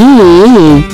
Ooh.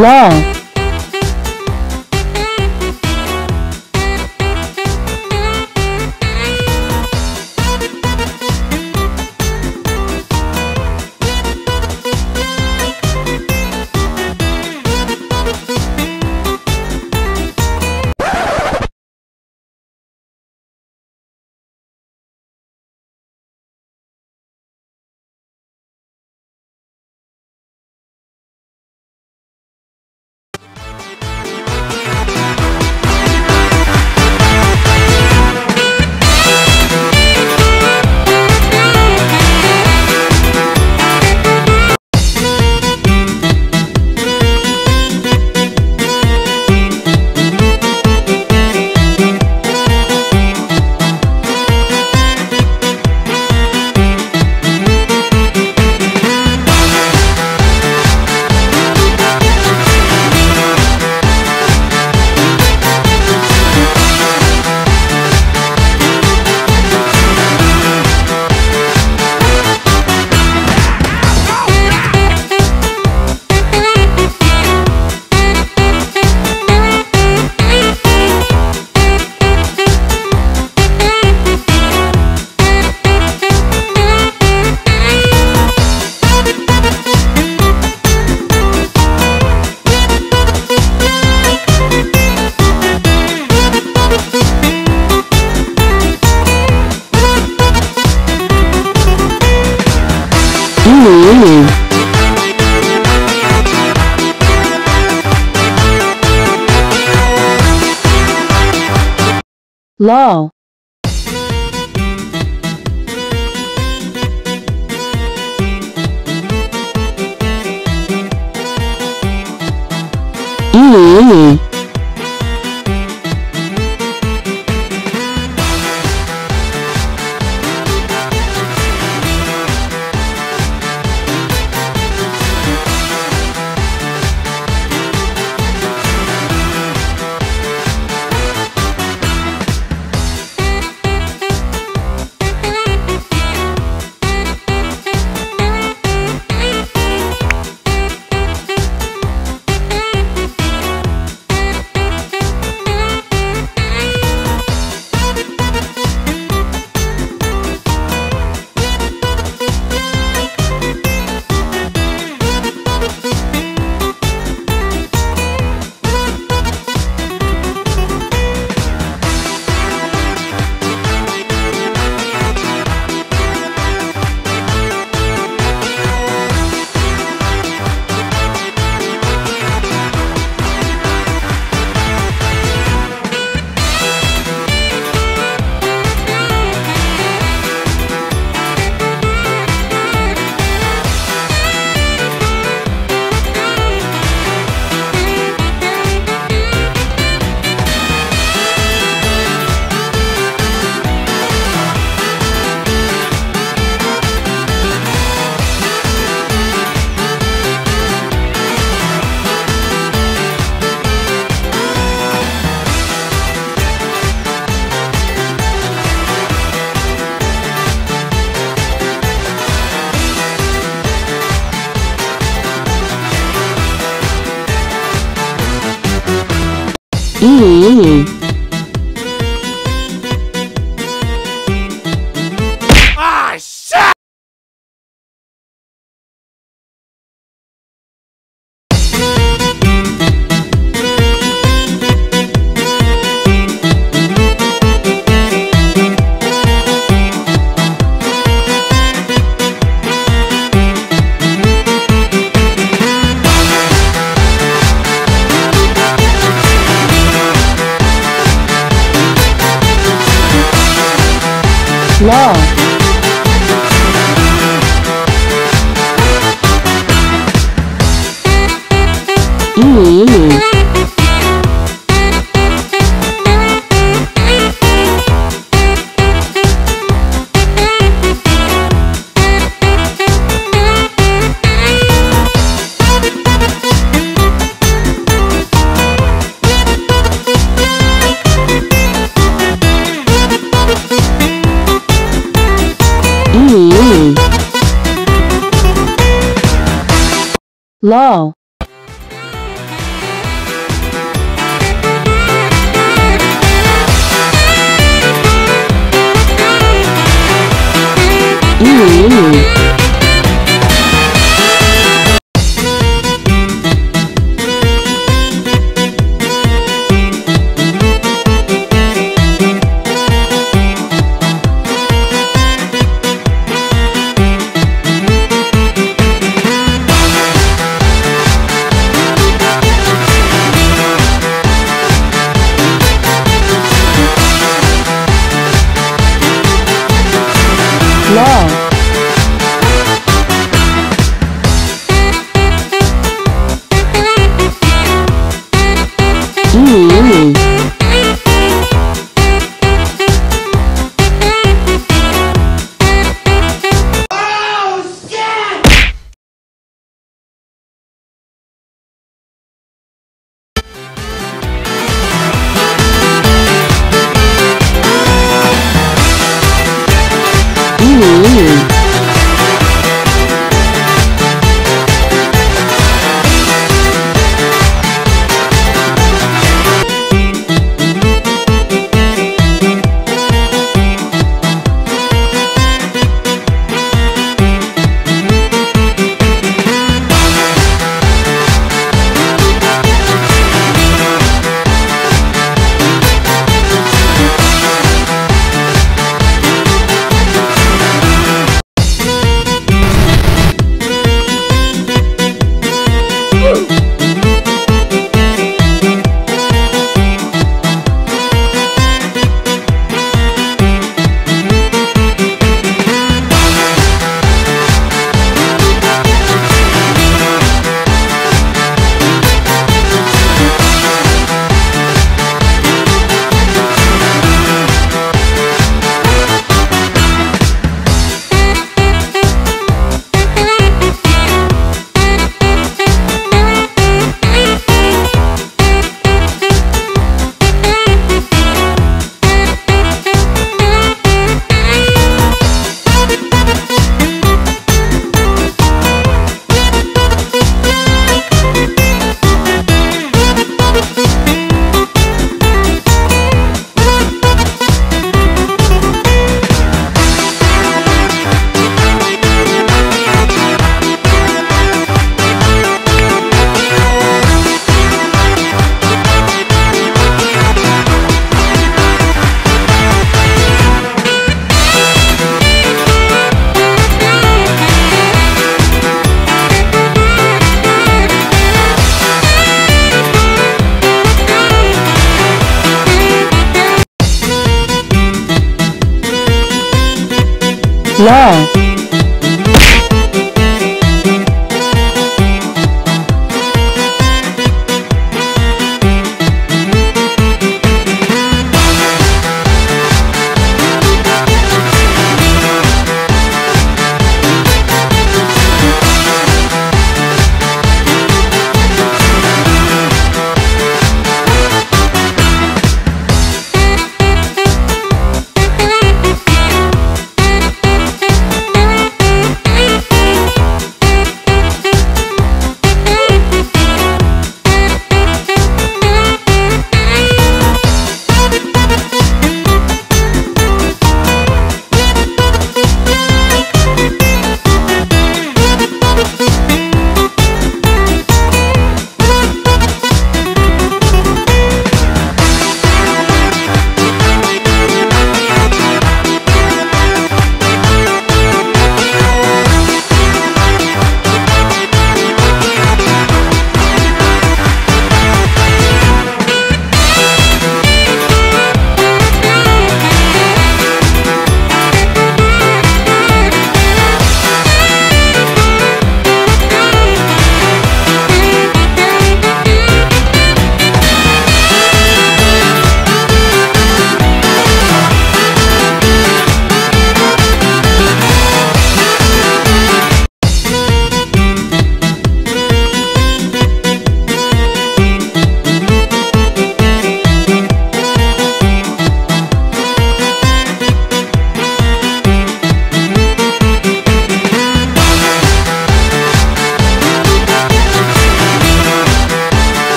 Law. Law. Ooh. E law E law law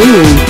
Room.